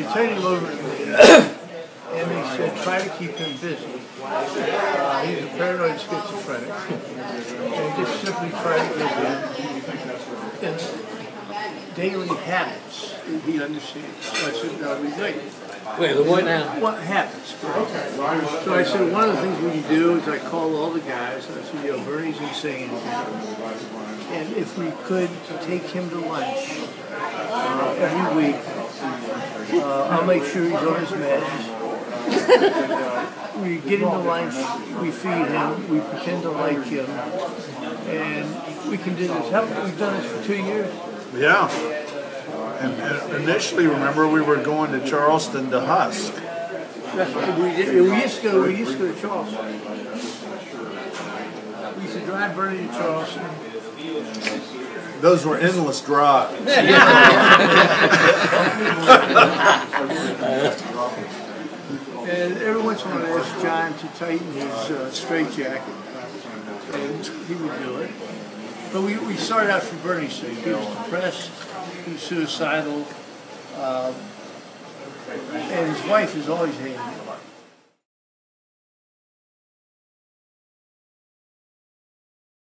they turned him over to me, and they said, try to keep him busy. Uh, he's a paranoid schizophrenic, and just simply try to give him daily habits he understands. So I said, be great. Wait, the what now? What happens? Okay. So I said, one of the things we can do is I call all the guys, and I said, you know, Bernie's insane. And if we could take him to lunch uh, every week, I'll make sure he's on his meds. we get him to lunch, we feed him, we pretend to like him, and we can do this. How, we've done this for two years. Yeah. And, and initially, remember, we were going to Charleston to husk. That's what we did. We used to go. We used to go to Charleston. We used to drive Bernie to Charleston. Those were endless drives. And every once in a while, I asked John to tighten his uh, straitjacket, and he would do it. But we, we started out for Bernie's sake. He was depressed, he was suicidal, uh, and his wife is always hating him.